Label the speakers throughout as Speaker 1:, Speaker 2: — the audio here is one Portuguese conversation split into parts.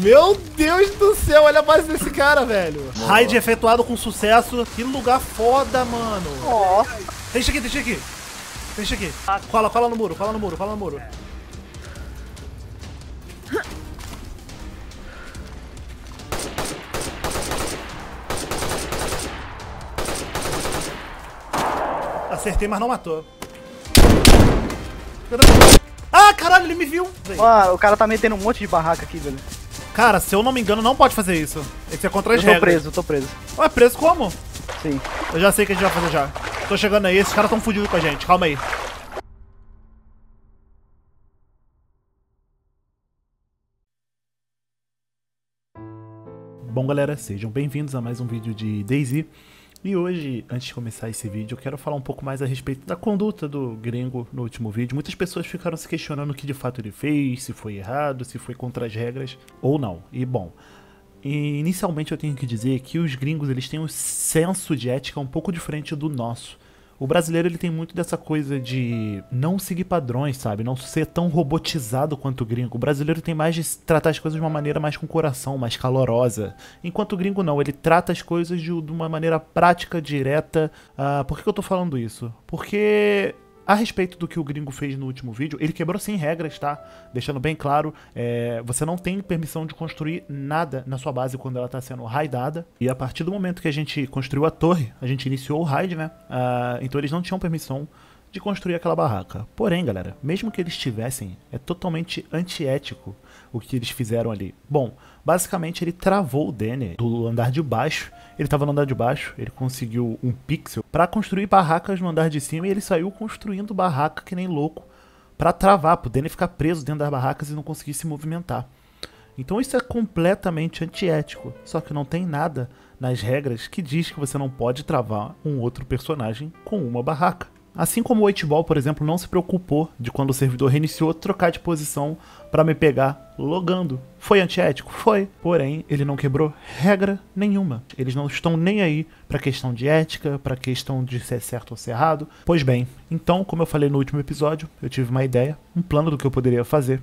Speaker 1: Meu Deus do céu, olha a base desse cara, velho. Raid efetuado com sucesso. Que lugar foda, mano.
Speaker 2: Ó.
Speaker 1: Deixa aqui, deixa aqui. Deixa aqui. Cola, cola no muro, cola no muro, cola no muro. Acertei, mas não matou. Ah, caralho, ele me viu.
Speaker 2: Mano, o cara tá metendo um monte de barraca aqui, velho.
Speaker 1: Cara, se eu não me engano, não pode fazer isso. Isso é contra as
Speaker 2: Eu tô
Speaker 1: regras.
Speaker 2: preso, eu tô preso.
Speaker 1: Ué, preso como?
Speaker 2: Sim.
Speaker 1: Eu já sei o que a gente vai fazer já. Tô chegando aí, esses caras tão fudidos com a gente. Calma aí. Bom, galera, sejam bem-vindos a mais um vídeo de DayZ. E hoje, antes de começar esse vídeo, eu quero falar um pouco mais a respeito da conduta do gringo no último vídeo. Muitas pessoas ficaram se questionando o que de fato ele fez, se foi errado, se foi contra as regras ou não. E bom, inicialmente eu tenho que dizer que os gringos eles têm um senso de ética um pouco diferente do nosso. O brasileiro ele tem muito dessa coisa de não seguir padrões, sabe? Não ser tão robotizado quanto o gringo. O brasileiro tem mais de tratar as coisas de uma maneira mais com coração, mais calorosa. Enquanto o gringo não, ele trata as coisas de, de uma maneira prática, direta. Ah, por que, que eu tô falando isso? Porque a respeito do que o gringo fez no último vídeo, ele quebrou sim regras, tá? Deixando bem claro, é, você não tem permissão de construir nada na sua base quando ela está sendo raidada. E a partir do momento que a gente construiu a torre, a gente iniciou o raid, né? Ah, então eles não tinham permissão de construir aquela barraca. Porém, galera, mesmo que eles tivessem, é totalmente antiético o que eles fizeram ali. Bom, basicamente ele travou o Denner do andar de baixo. Ele estava no andar de baixo, ele conseguiu um pixel para construir barracas no andar de cima e ele saiu construindo barraca que nem louco para travar, pro Denner ficar preso dentro das barracas e não conseguir se movimentar. Então isso é completamente antiético, só que não tem nada nas regras que diz que você não pode travar um outro personagem com uma barraca. Assim como o 8-Ball, por exemplo, não se preocupou de quando o servidor reiniciou trocar de posição para me pegar logando. Foi antiético? Foi. Porém, ele não quebrou regra nenhuma. Eles não estão nem aí para questão de ética, para questão de ser certo ou ser errado. Pois bem, então, como eu falei no último episódio, eu tive uma ideia, um plano do que eu poderia fazer.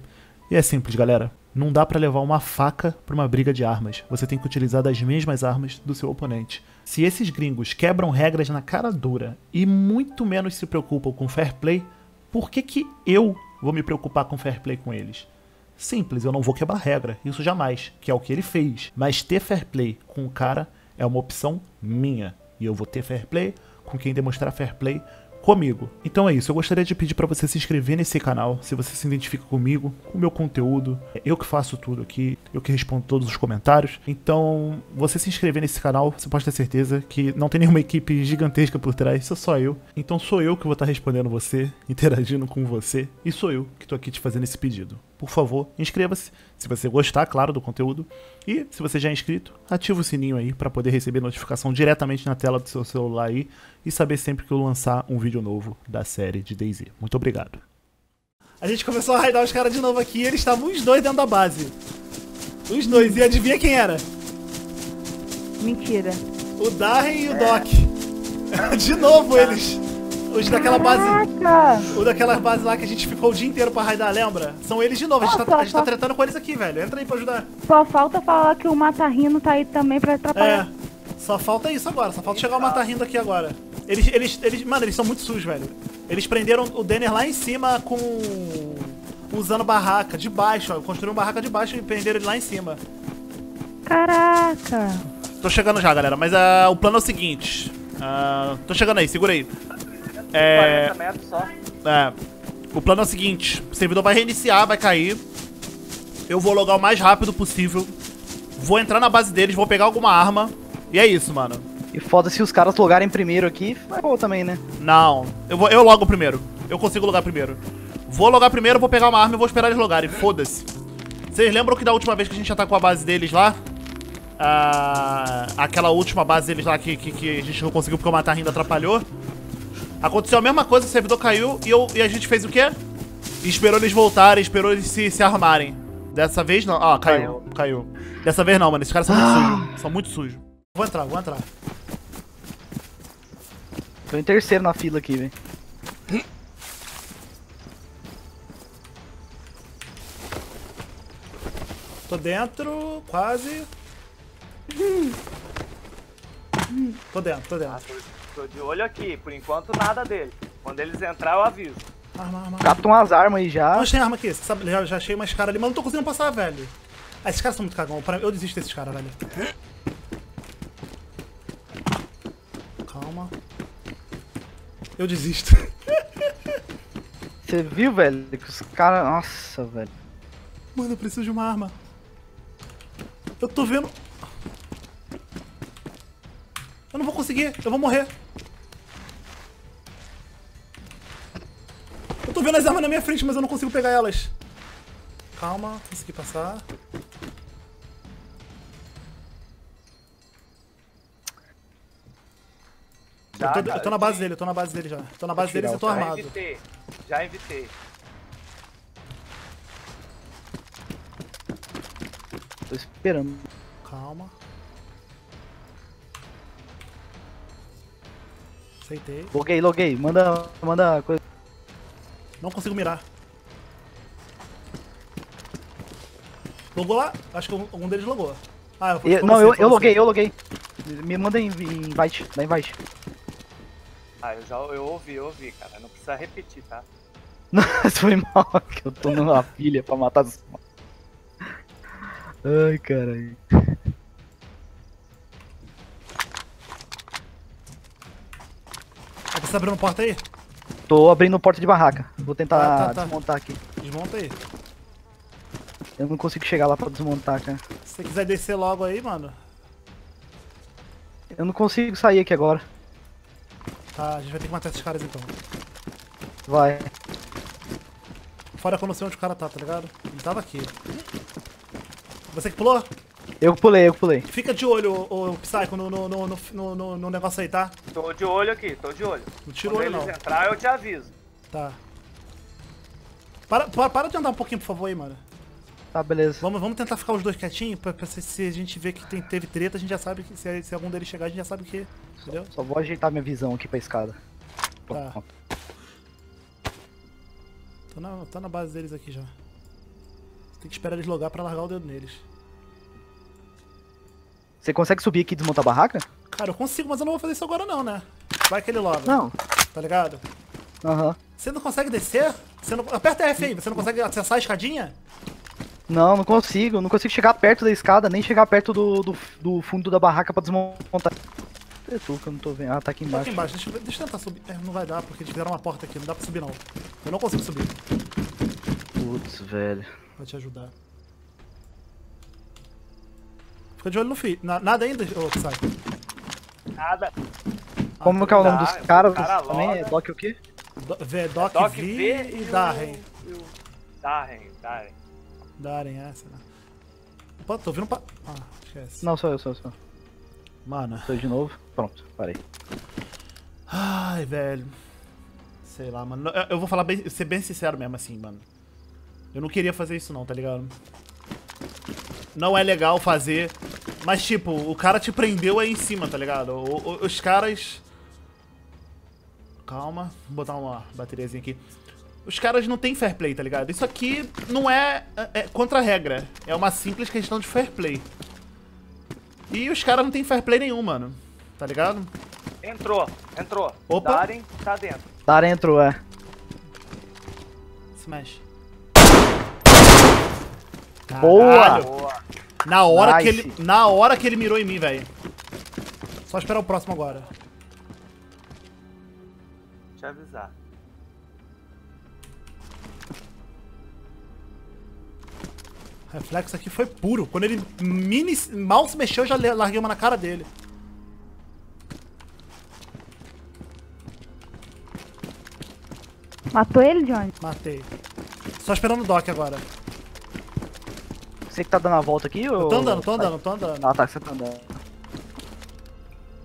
Speaker 1: E é simples, galera. Não dá pra levar uma faca pra uma briga de armas. Você tem que utilizar das mesmas armas do seu oponente. Se esses gringos quebram regras na cara dura e muito menos se preocupam com fair play, por que que eu vou me preocupar com fair play com eles? Simples, eu não vou quebrar regra, isso jamais, que é o que ele fez. Mas ter fair play com o cara é uma opção minha. E eu vou ter fair play com quem demonstrar fair play comigo. Então é isso, eu gostaria de pedir para você se inscrever nesse canal, se você se identifica comigo, com o meu conteúdo. Eu que faço tudo aqui, eu que respondo todos os comentários. Então, você se inscrever nesse canal, você pode ter certeza que não tem nenhuma equipe gigantesca por trás, sou só eu. Então sou eu que vou estar respondendo você, interagindo com você, e sou eu que tô aqui te fazendo esse pedido. Por favor, inscreva-se, se você gostar, claro, do conteúdo. E se você já é inscrito, ativa o sininho aí para poder receber notificação diretamente na tela do seu celular aí e saber sempre que eu lançar um vídeo novo da série de DayZ. Muito obrigado. A gente começou a raidar os caras de novo aqui e eles estavam os dois dentro da base. Os dois. E adivinha quem era?
Speaker 3: Mentira.
Speaker 1: O Darren e o Doc. De novo eles. Os daquela base.
Speaker 3: Caraca!
Speaker 1: O daquela base lá que a gente ficou o dia inteiro pra raidar, lembra? São eles de novo. A gente, tá,
Speaker 3: Nossa,
Speaker 1: a gente tá
Speaker 3: só-
Speaker 1: tretando com eles aqui, velho. Entra aí pra ajudar.
Speaker 3: Só falta falar que o Matarrino tá aí também pra
Speaker 1: É.
Speaker 3: atrapalhar.
Speaker 1: Só falta isso agora. Só falta chegar o Matar rindo aqui agora. Eles, eles, eles. Mano, eles são muito sujos, velho. Eles prenderam o Denner lá em cima com. Usando barraca de baixo, ó. Construíram barraca de baixo e prenderam ele lá em cima.
Speaker 3: Caraca!
Speaker 1: Tô chegando já, galera, mas ah, o plano é o seguinte. Ah, tô chegando aí, segura aí. É.
Speaker 2: 40 metros só.
Speaker 1: É. O plano é o seguinte: o servidor vai reiniciar, vai cair. Eu vou logar o mais rápido possível. Vou entrar na base deles, vou pegar alguma arma. E é isso, mano.
Speaker 2: E foda se os caras logarem primeiro aqui, vai bom também, né?
Speaker 1: Não, eu, vou, eu logo primeiro. Eu consigo logar primeiro. Vou logar primeiro, vou pegar uma arma e vou esperar eles logarem. Foda-se. Vocês lembram que da última vez que a gente atacou a base deles lá? Ah, aquela última base deles lá que, que, que a gente não conseguiu porque o Matar ainda atrapalhou? Aconteceu a mesma coisa, o servidor caiu e, eu, e a gente fez o quê? Esperou eles voltarem, esperou eles se, se armarem. Dessa vez não. Ah, caiu. Caiu. Dessa vez não, mano. Esses caras são muito sujos. São muito sujos. Vou entrar, vou entrar.
Speaker 2: Tô em terceiro na fila aqui, velho.
Speaker 1: Tô dentro, quase. Tô dentro, tô
Speaker 4: Ah,
Speaker 1: dentro.
Speaker 4: Tô, de olho aqui. Por enquanto, nada dele. Quando eles entrar, eu aviso.
Speaker 1: Arma, arma, arma.
Speaker 2: Capta umas armas aí já.
Speaker 1: Não tem arma aqui, você sabe, já, já achei umas caras ali, mas não tô conseguindo passar, velho. Ah, esses caras são muito cagão. Eu desisto desses caras, velho. Calma. Eu desisto.
Speaker 2: Você viu, velho? Que os caras. Nossa, velho.
Speaker 1: Mano, eu preciso de uma arma. Eu tô vendo. Eu não vou conseguir, eu vou morrer. Vendo as armas na minha frente, mas eu não consigo pegar elas. Calma, consegui passar. Eu tô, eu tô na base dele, eu tô na base dele já. Tô na base deles e tô
Speaker 4: Já
Speaker 1: armado.
Speaker 4: invitei. Já invitei.
Speaker 2: Tô esperando.
Speaker 1: Calma. Aceitei.
Speaker 2: Loguei, loguei. Manda, manda coisa.
Speaker 1: Não consigo mirar. Logou lá? Acho que algum deles logou. Ah, eu
Speaker 2: Eu- não,
Speaker 1: você,
Speaker 2: eu, eu loguei, eu loguei. Me manda em, em invite, dá invite.
Speaker 4: Ah, eu já eu ouvi, eu ouvi, cara. Não precisa repetir, tá?
Speaker 2: Nossa, foi mal que eu tô numa pilha pra matar os. Ai, caralho.
Speaker 1: Você tá abrindo porta aí?
Speaker 2: Tô abrindo porta de barraca. Vou tentar
Speaker 1: Ah, tá, tá.
Speaker 2: desmontar aqui.
Speaker 1: Desmonta aí.
Speaker 2: Eu não consigo chegar lá pra desmontar, cara.
Speaker 1: Se você quiser descer logo aí, mano.
Speaker 2: Eu não consigo sair aqui agora.
Speaker 1: Tá, a gente vai ter que matar esses caras então.
Speaker 2: Vai.
Speaker 1: Fora quando eu sei onde o cara tá, tá ligado? Ele tava aqui. Você que pulou?
Speaker 2: Eu pulei, eu pulei.
Speaker 1: Fica de olho, ô, ô, Psycho, no, no, no, no, no- no negócio aí, tá?
Speaker 4: Tô de olho aqui, tô de olho.
Speaker 1: Não tira o
Speaker 4: Quando
Speaker 1: olho
Speaker 4: eles
Speaker 1: não.
Speaker 4: entrar, eu te aviso.
Speaker 1: Tá. Para, para, para de andar um pouquinho, por favor, aí, mano.
Speaker 2: Tá, beleza.
Speaker 1: Vamos, vamos tentar ficar os dois quietinhos, pra, pra se, se a gente ver que tem, teve treta, a gente já sabe que se, se algum deles chegar, a gente já sabe que. Entendeu?
Speaker 2: Só vou ajeitar minha visão aqui pra escada.
Speaker 1: Tá. Tô na, tô na base deles aqui já. Tem que esperar eles logar pra largar o dedo neles.
Speaker 2: Você consegue subir aqui e desmontar a barraca?
Speaker 1: Cara, eu consigo, mas eu não vou fazer isso agora não, né? Vai que ele loga.
Speaker 2: Não.
Speaker 1: Tá ligado?
Speaker 2: Aham.
Speaker 1: Você não consegue descer? Você não... Aperta F aí, você não consegue acessar a escadinha?
Speaker 2: Não, não consigo. Não consigo chegar perto da escada, nem chegar perto do, do, do fundo da barraca pra desmontar. É tu que eu não tô vendo. Ah, tá aqui
Speaker 1: Tá
Speaker 2: embaixo.
Speaker 1: aqui embaixo, deixa, deixa eu tentar subir. É, não vai dar, porque eles fizeram uma porta aqui, não dá pra subir não. Eu não consigo subir.
Speaker 2: Putz, velho.
Speaker 1: Pra te ajudar. Fica de olho no fio. Na- nada ainda, ô Psy?
Speaker 4: Nada.
Speaker 2: Como que é o nome dos
Speaker 4: o
Speaker 2: caras
Speaker 4: cara
Speaker 2: também? É
Speaker 4: loga.
Speaker 2: Doc o quê?
Speaker 1: Do, v, Doc,
Speaker 4: Doc
Speaker 1: V,
Speaker 4: V
Speaker 1: e Darren.
Speaker 4: o- Darren, Darren.
Speaker 1: Darren, essa, né? Pô, tô ouvindo pra... Ah, esquece.
Speaker 2: Não, sou eu, sou eu, sou eu.
Speaker 1: Mano.
Speaker 2: Sou de novo. Pronto, parei.
Speaker 1: Ai, velho. Sei lá, mano. Eu, eu vou falar bem, ser bem sincero mesmo, assim, mano. Eu não queria fazer isso não, tá ligado? Não é legal fazer. Mas, tipo, o cara te prendeu aí em cima, tá ligado? O- o- os caras. Calma, vou botar uma bateriazinha aqui. Os caras não têm fair play, tá ligado? Isso aqui não é, é, é contra a regra. É uma simples questão de fair play. E os caras não têm fair play nenhum, mano. Tá ligado?
Speaker 4: Entrou, entrou.
Speaker 1: Opa.
Speaker 4: Darren tá dentro.
Speaker 2: Dara entrou, é.
Speaker 1: Smash.
Speaker 2: Boa!
Speaker 1: Na hora, que
Speaker 2: Nice.
Speaker 1: ele, na hora que ele mirou em mim, velho. Só esperar o próximo agora.
Speaker 4: Deixa eu avisar.
Speaker 1: Reflexo aqui foi puro. Quando ele mini, mal se mexeu, eu já larguei uma na cara dele.
Speaker 3: Matou ele, Johnny?
Speaker 1: Matei. Só esperando o Doc agora.
Speaker 2: Você que tá dando a volta aqui, ou...
Speaker 1: Eu tô andando, tô andando, tô andando.
Speaker 2: Ah, tá, você tá andando.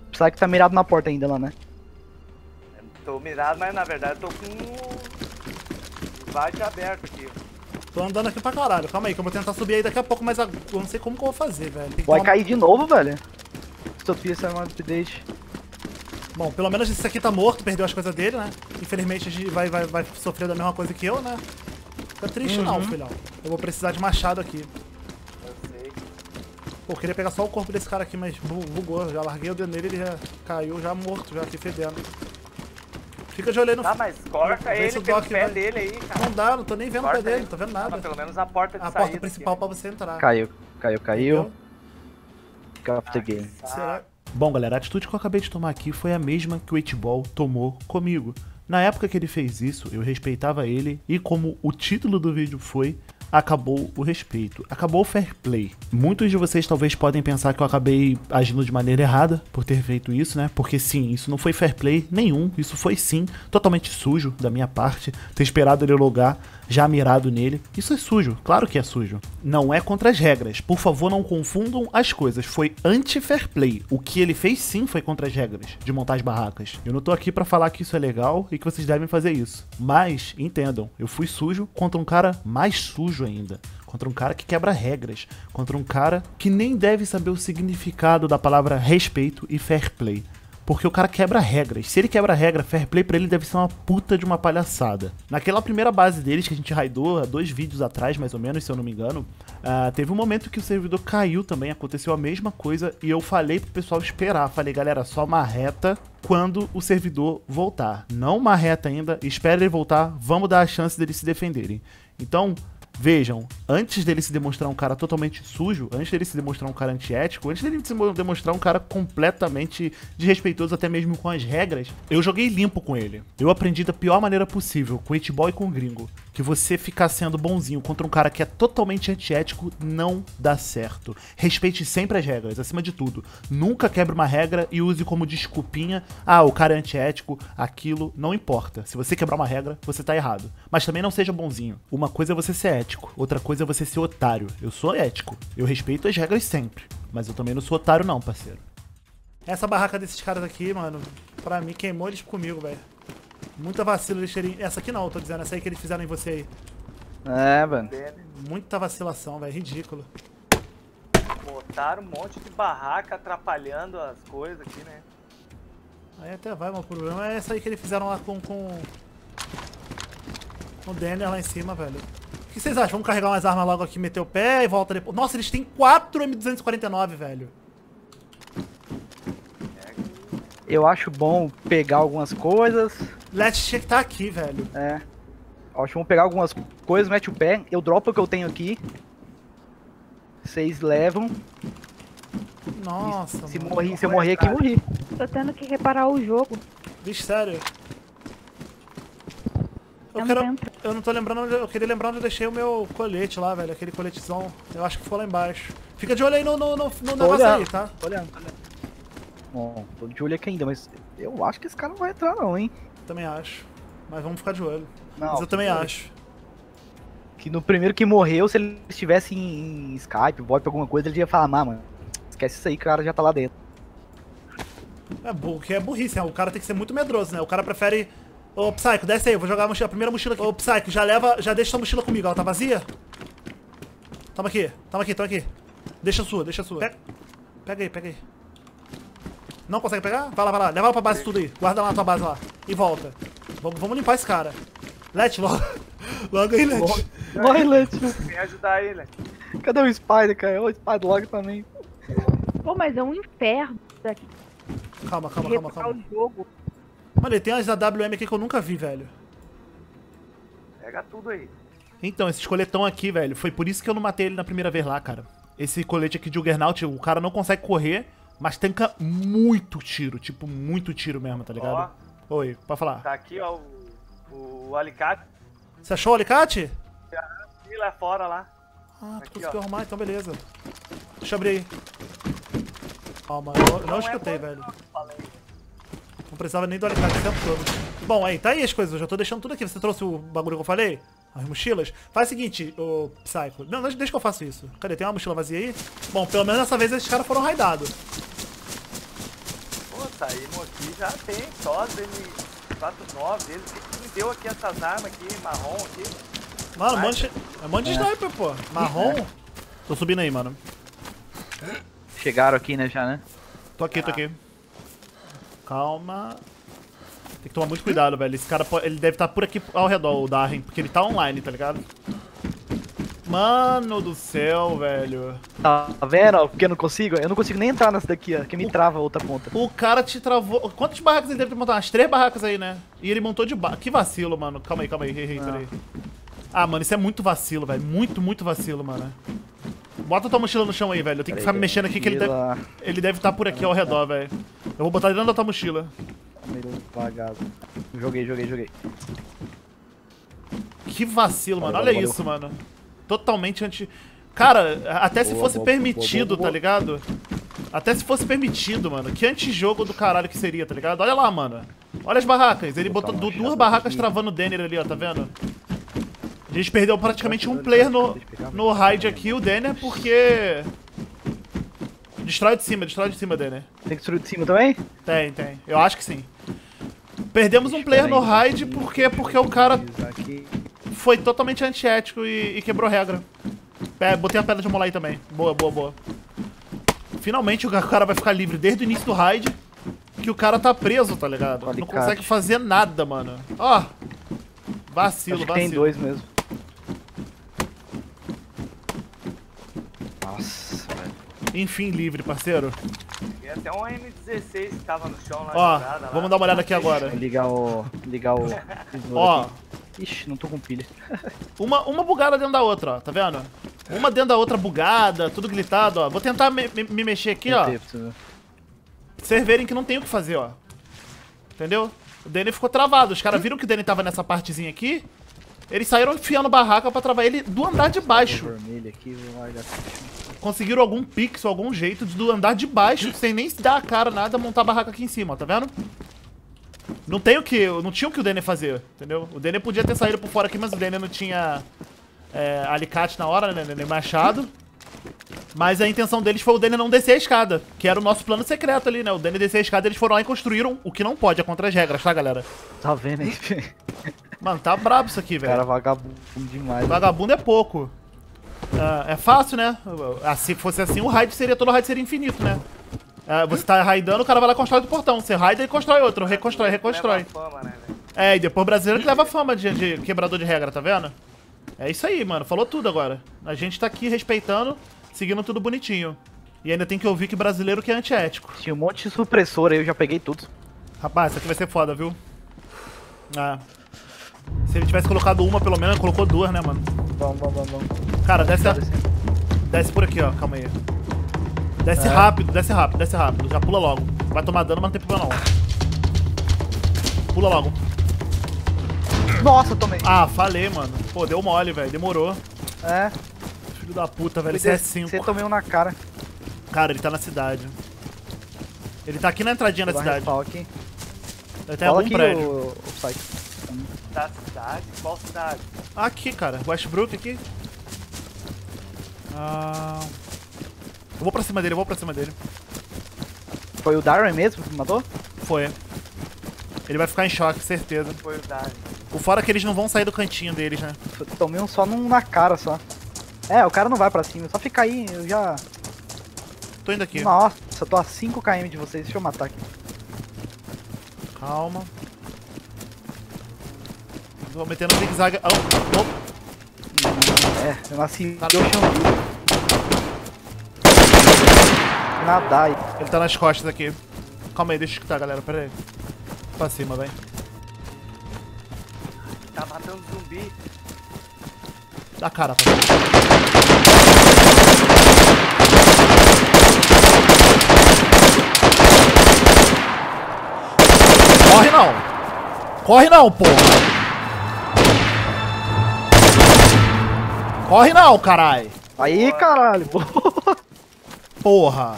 Speaker 2: Precisa que tá mirado na porta ainda lá, né?
Speaker 4: Tô mirado, mas na verdade tô com o invite aberto aqui.
Speaker 1: Tô andando aqui pra caralho. Calma aí, que eu vou tentar subir aí daqui a pouco, mas eu não sei como que eu vou fazer, velho. Tem que
Speaker 2: Vai
Speaker 1: tomar-
Speaker 2: cair de novo, velho. Sofia, essa é uma update.
Speaker 1: Bom, pelo menos esse aqui tá morto, perdeu as coisas dele, né? Infelizmente a gente vai, vai, vai sofrer da mesma coisa que eu, né? Fica triste não, filhão. Eu vou precisar de machado aqui. Pô, queria pegar só o corpo desse cara aqui, mas bu- bugou. Já larguei o dedo nele, ele já caiu, já morto, já aqui fedendo. Fica de olho aí no...
Speaker 4: Tá, mas corta ele
Speaker 1: o Doc
Speaker 4: pé
Speaker 1: vai-
Speaker 4: dele aí, cara.
Speaker 1: Não dá, não tô nem vendo o pé
Speaker 4: Corta
Speaker 1: dele,
Speaker 4: ele.
Speaker 1: não tô vendo
Speaker 4: Ah,
Speaker 1: nada.
Speaker 4: mas pelo menos a porta de
Speaker 1: A
Speaker 4: saída.
Speaker 1: porta principal
Speaker 4: aqui,
Speaker 1: pra você entrar.
Speaker 2: Caiu, caiu, caiu. The game.
Speaker 1: Será? Bom, galera, a atitude que eu acabei de tomar aqui foi a mesma que o 8-Ball tomou comigo. Na época que ele fez isso, eu respeitava ele e como o título do vídeo foi acabou o respeito, acabou o fair play. Muitos de vocês talvez podem pensar que eu acabei agindo de maneira errada por ter feito isso, né? Porque sim, isso não foi fair play nenhum, isso foi sim totalmente sujo da minha parte, ter esperado ele logar já mirado nele. Isso é sujo, claro que é sujo. Não é contra as regras. Por favor, não confundam as coisas. Foi anti-fair play. O que ele fez sim foi contra as regras de montar as barracas. Eu não tô aqui pra falar que isso é legal e que vocês devem fazer isso. Mas, entendam, eu fui sujo contra um cara mais sujo ainda. Contra um cara que quebra regras. Contra um cara que nem deve saber o significado da palavra respeito e fair play. Porque o cara quebra regras. Se ele quebra regra, fair play pra ele deve ser uma puta de uma palhaçada. Naquela primeira base deles que a gente raidou há dois vídeos atrás, mais ou menos, se eu não me engano, ah, teve um momento que o servidor caiu também, aconteceu a mesma coisa e eu falei pro pessoal esperar. Falei, galera, só marreta quando o servidor voltar. Não marreta ainda, espere ele voltar, vamos dar a chance deles se defenderem. Então, Vejam, antes dele se demonstrar um cara totalmente sujo, antes dele se demonstrar um cara antiético, antes dele se mo- demonstrar um cara completamente desrespeitoso até mesmo com as regras, eu joguei limpo com ele. Eu aprendi da pior maneira possível, com boy e com gringo, que você ficar sendo bonzinho contra um cara que é totalmente antiético não dá certo. Respeite sempre as regras, acima de tudo. Nunca quebre uma regra e use como desculpinha, ah, o cara é antiético, aquilo, não importa. Se você quebrar uma regra, você tá errado. Mas também não seja bonzinho. Uma coisa é você ser ético, outra coisa é você ser otário. Eu sou ético, eu respeito as regras sempre. Mas eu também não sou otário não, parceiro. Essa barraca desses caras aqui, mano, pra mim queimou eles comigo, velho. Muita vacila eles terem... Essa aqui não, eu tô dizendo, essa aí que eles fizeram em você aí.
Speaker 2: É, mano.
Speaker 1: Muita vacilação, velho, ridículo.
Speaker 4: Botaram um monte de barraca atrapalhando as coisas aqui, né?
Speaker 1: Aí até vai, mas o problema é essa aí que eles fizeram lá com... com... com o Denner lá em cima, velho. O que vocês acham? Vamos carregar umas armas logo aqui, meter o pé e volta depois. Nossa, eles têm 4 M249, velho.
Speaker 2: Eu acho bom pegar algumas coisas.
Speaker 1: Let's tinha que tá aqui, velho.
Speaker 2: É. Eu acho bom pegar algumas coisas, mete o pé. Eu dropo o que eu tenho aqui. Vocês levam.
Speaker 1: Nossa,
Speaker 2: Se,
Speaker 1: mano.
Speaker 2: morrer, se eu morrer aqui, morri.
Speaker 3: Tô tendo que reparar o jogo.
Speaker 1: Bicho, sério. Eu,
Speaker 3: Eu
Speaker 1: quero, eu não tô lembrando onde, eu queria lembrar onde eu deixei o meu colete lá, velho, aquele coletezão. Eu acho que ficou lá embaixo. Fica de olho aí no, no, no, no negócio
Speaker 2: olhando.
Speaker 1: aí, tá?
Speaker 2: Tô olhando, tô olhando. Bom, tô de olho aqui ainda, mas eu acho que esse cara não vai entrar não, hein?
Speaker 1: Também acho. Mas vamos ficar de olho.
Speaker 2: Não,
Speaker 1: Mas eu também acho.
Speaker 2: Que no primeiro que morreu, se ele estivesse em, em Skype, VoIP, alguma coisa, ele ia falar, ah, mano, esquece isso aí, que o cara já tá lá dentro.
Speaker 1: É burro, que é burrice, né? O cara tem que ser muito medroso, né? O cara prefere. Ô, Psycho, desce aí, eu vou jogar a, mochila, a primeira mochila aqui. Ô, Psycho, já leva. Já deixa sua mochila comigo, ela tá vazia? Toma aqui, toma aqui, toma aqui. Deixa a sua, deixa a sua. Pega, pega aí, pega aí. Não consegue pegar? Vai lá, vai lá. Leva ela pra base tudo aí. Guarda lá na tua base lá. E volta. Vamos, vamos limpar esse cara. Let, logo. Logo aí, Let.
Speaker 2: Morre, Lante.
Speaker 4: Vem ajudar ele.
Speaker 2: Cadê o Spider, cara? O Spider logo também.
Speaker 3: Pô, mas é um inferno daqui.
Speaker 1: Calma, calma, calma, calma.
Speaker 3: o jogo.
Speaker 1: Mano, ele tem as AWM aqui que eu nunca vi, velho.
Speaker 4: Pega tudo aí.
Speaker 1: Então, esse coletão aqui, velho, foi por isso que eu não matei ele na primeira vez lá, cara. Esse colete aqui de Juggernaut, o cara não consegue correr, mas tanca muito tiro, tipo, muito tiro mesmo, tá ligado? Oi, pode falar.
Speaker 4: Tá aqui, ó, o, o alicate.
Speaker 1: Você achou o alicate?
Speaker 4: E lá fora lá.
Speaker 1: Ah, tu
Speaker 4: Aqui,
Speaker 1: conseguiu
Speaker 4: ó.
Speaker 1: arrumar, então beleza. Deixa eu abrir aí. Calma, eu não
Speaker 4: é
Speaker 1: escutei,
Speaker 4: bom,
Speaker 1: velho.
Speaker 4: não, falei.
Speaker 1: Não precisava nem do alicate o tempo todo. Bom, aí, tá aí as coisas, eu já tô deixando tudo aqui. Você trouxe o bagulho que eu falei? As mochilas? Faz o seguinte, ô Psycho. Não, deixa que eu faço isso. Cadê? Tem uma mochila vazia aí? Bom, pelo menos dessa vez esses caras foram raidados.
Speaker 4: Pô, saímos aqui já tem só as M49 deles. O que, me deu aqui essas armas aqui, marrom aqui?
Speaker 1: Mano, um monte, é um monte de
Speaker 2: É.
Speaker 1: sniper, pô. Marrom. Tô subindo aí, mano.
Speaker 2: Chegaram aqui, né, já, né?
Speaker 1: Tô aqui, tô aqui. Calma. Tem que tomar muito cuidado, velho. Esse cara, ele deve estar por aqui ao redor, o Darren, porque ele tá online, tá ligado? Mano do céu, velho.
Speaker 2: Tá vendo? ó, Porque eu não consigo? Eu não consigo nem entrar nessa daqui, ó. Que me trava a outra ponta.
Speaker 1: O cara te travou. Quantas barracas ele deve ter montado? Umas três barracas aí, né? E ele montou de ba... Que vacilo, mano. Calma aí, calma aí. Errei, peraí. Ah, mano, isso é muito vacilo, velho. Muito, muito vacilo, mano. Bota tua mochila no chão aí, velho. Eu tenho que ficar me mexendo aqui que ele deve. Ele deve estar por aqui ao redor, velho. Eu vou botar ele dentro da tua mochila.
Speaker 2: meio vagado. Joguei, joguei, joguei.
Speaker 1: Que vacilo, mano. Olha isso, mano. Totalmente anti. Cara, até se fosse permitido, tá ligado? Até se fosse permitido, mano. Que antijogo do caralho que seria, tá ligado? Olha lá, mano. Olha as barracas. Ele botou duas barracas travando o Denner ali, ó, tá vendo? A gente perdeu praticamente um player no, no raid aqui, o Denner, porque. Destrói de cima, destrói de cima, Denner.
Speaker 2: Tem que destruir de cima também?
Speaker 1: Tem, tem. Eu acho que sim. Perdemos um player no raid porque, porque o cara foi totalmente antiético e, e quebrou regra. É, botei a pedra de molar aí também. Boa, boa, boa. Finalmente o cara vai ficar livre desde o início do raid. Que o cara tá preso, tá ligado? Não consegue fazer nada, mano. Ó. Vacilo,
Speaker 2: Acho que
Speaker 1: vacilo.
Speaker 2: tem dois mesmo. Nossa, velho.
Speaker 1: Enfim, livre, parceiro.
Speaker 4: E até um M16 que tava no chão lá
Speaker 1: Ó,
Speaker 4: jogada lá.
Speaker 1: vamos dar uma olhada aqui agora.
Speaker 2: Ligar o. Ligar o.
Speaker 1: Ó,
Speaker 2: aqui. Ixi, não tô com pilha.
Speaker 1: uma, uma bugada dentro da outra, ó. Tá vendo? Uma dentro da outra bugada, tudo gritado, ó. Vou tentar me, me- me mexer aqui, ó. Pra vocês verem que não tem o que fazer, ó. Entendeu? O Danny ficou travado. Os caras viram que o Danny tava nessa partezinha aqui. Eles saíram enfiando barraca pra travar ele do andar de baixo.
Speaker 2: Vermelho aqui, vou largar aqui.
Speaker 1: Conseguiram algum pixel, algum jeito de andar de baixo, sem nem se dar a cara, nada, montar a barraca aqui em cima, ó, tá vendo? Não tem o que, não tinha o que o Denner fazer, entendeu? O Denner podia ter saído por fora aqui, mas o Denner não tinha é, alicate na hora, né, nem machado. Mas a intenção deles foi o Denner não descer a escada, que era o nosso plano secreto ali, né? O Denner descer a escada, eles foram lá e construíram o que não pode, é contra as regras, tá, galera?
Speaker 2: Tá vendo aí?
Speaker 1: Mano, tá brabo isso aqui, velho.
Speaker 2: Cara vagabundo demais.
Speaker 1: Vagabundo é pouco. Ah, é fácil, né? Ah, Se fosse assim, o raid seria. Todo raid seria infinito, né? Ah, você tá raidando, o cara vai lá e constrói outro portão. Você raida e constrói outro, reconstrói, reconstrói.
Speaker 4: Fama, né?
Speaker 1: É, e depois o brasileiro que leva fama de, de quebrador de regra, tá vendo? É isso aí, mano. Falou tudo agora. A gente tá aqui respeitando, seguindo tudo bonitinho. E ainda tem que ouvir que brasileiro que é antiético.
Speaker 2: Tinha um monte de supressor aí, eu já peguei tudo.
Speaker 1: Rapaz, isso aqui vai ser foda, viu? Ah. Se ele tivesse colocado uma, pelo menos, colocou duas, né, mano?
Speaker 2: Vamos, vamos, vamos.
Speaker 1: Cara, desce, a-
Speaker 2: Tá descendo.
Speaker 1: desce por aqui, ó. Calma aí. Desce
Speaker 2: É.
Speaker 1: rápido, desce rápido, desce rápido. Já pula logo. Vai tomar dano, mas não tem problema não. Pula logo.
Speaker 2: Nossa, tomei.
Speaker 1: Ah, falei, mano. Pô, deu mole, velho. Demorou.
Speaker 2: É,
Speaker 1: Filho da puta, velho.
Speaker 2: você
Speaker 1: CS5.
Speaker 2: tomei um na cara.
Speaker 1: Cara, ele tá na cidade. Ele tá aqui na entradinha da cidade.
Speaker 2: aqui.
Speaker 1: Ele tem
Speaker 2: Fala
Speaker 1: algum
Speaker 2: aqui
Speaker 1: prédio.
Speaker 2: o, o.
Speaker 4: Da cidade? Qual cidade?
Speaker 1: Aqui, cara. Westbrook aqui. Ah... Eu vou pra cima dele, eu vou pra cima dele.
Speaker 2: Foi o Darren mesmo que me matou?
Speaker 1: Foi. Ele vai ficar em choque, certeza.
Speaker 4: Foi o Dani.
Speaker 1: O fora é que eles não vão sair do cantinho deles, né?
Speaker 2: Eu Tomei um só num na cara só. É, o cara não vai pra cima, só fica aí, eu já.
Speaker 1: Tô indo aqui.
Speaker 2: Nossa, eu tô a 5km de vocês, deixa eu matar aqui.
Speaker 1: Calma. Tô metendo um zigue-zague. Oh, oh.
Speaker 2: É, eu nasci.
Speaker 1: Tá.
Speaker 2: Eu chamo. Nadar aí.
Speaker 1: Ele tá nas costas aqui. Calma aí, deixa eu escutar, galera. Pera aí. Pra cima, vem.
Speaker 4: Tá matando zumbi.
Speaker 1: Dá cara, rapaz. Corre não! Corre não, porra! Corre não, carai!
Speaker 2: Aí, caralho.
Speaker 1: Porra!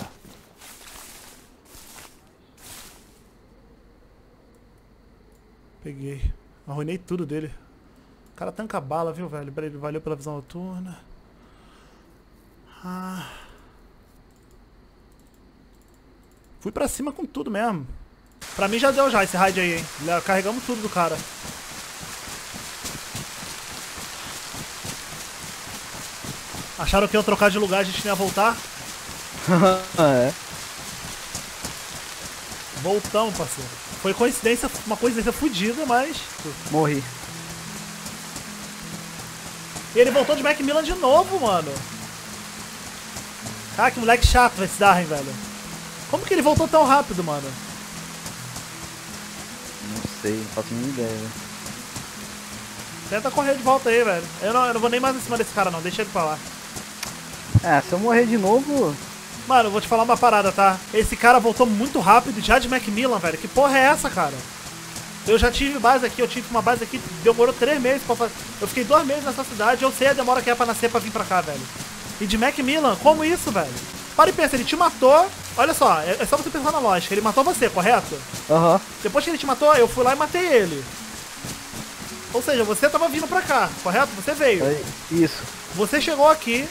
Speaker 1: Peguei. Arruinei tudo dele. O cara tanca bala, viu, velho? Valeu- Valeu pela visão noturna. Ah. Fui pra cima com tudo mesmo. Pra mim já deu já esse raid aí, hein? Já Carregamos tudo do cara. Acharam que iam trocar de lugar, a gente ia voltar?
Speaker 2: é.
Speaker 1: Voltamos, parceiro. Foi coincidência, uma coincidência fodida, mas.
Speaker 2: Morri.
Speaker 1: E ele voltou de Macmillan de novo, mano. Cara, que moleque chato esse Darren, velho. Como que ele voltou tão rápido, mano?
Speaker 2: Não sei, não faço nenhuma ideia, velho.
Speaker 1: Tenta correr de volta aí, velho. Eu não, eu não vou nem mais em cima desse cara, não. Deixa ele pra lá.
Speaker 2: É, se eu morrer de novo.
Speaker 1: Mano, eu vou te falar uma parada, tá? Esse cara voltou muito rápido já de Macmillan, velho. Que porra é essa, cara? Eu já tive base aqui, eu tive uma base aqui, demorou três meses pra fazer. Eu fiquei dois meses nessa cidade, eu sei a demora que é pra nascer pra vir pra cá, velho. E de Macmillan, como isso, velho? Para e pensa, ele te matou. Olha só, é, é só você pensar na lógica. Ele matou você, correto?
Speaker 2: Aham.
Speaker 1: Depois que ele te matou, eu fui lá e matei ele. Ou seja, você tava vindo pra cá, correto? Você veio.
Speaker 2: É Isso.
Speaker 1: Você chegou aqui.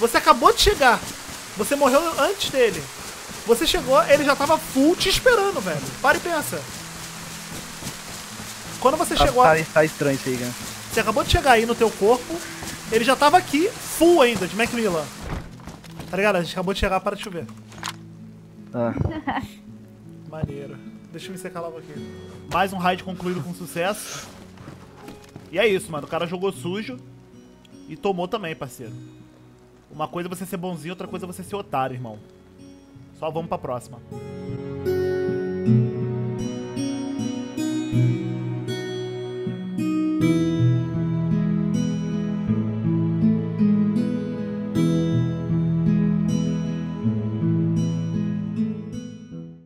Speaker 1: Você acabou de chegar. Você morreu antes dele. Você chegou, ele já tava full te esperando, velho. Para e pensa. Quando você
Speaker 2: Tá,
Speaker 1: chegou,
Speaker 2: tá, tá estranho isso aí, cara.
Speaker 1: você acabou de chegar aí no teu corpo, ele já tava aqui, full ainda, de Macmillan. Tá ligado? A gente acabou de chegar, para de chover.
Speaker 2: Ah.
Speaker 1: Maneiro. Deixa eu me secar logo aqui. Mais um raid concluído com sucesso. E é isso, mano. O cara jogou sujo e tomou também, parceiro. Uma coisa é você ser bonzinho, outra coisa é você ser otário, irmão. Só vamos pra próxima.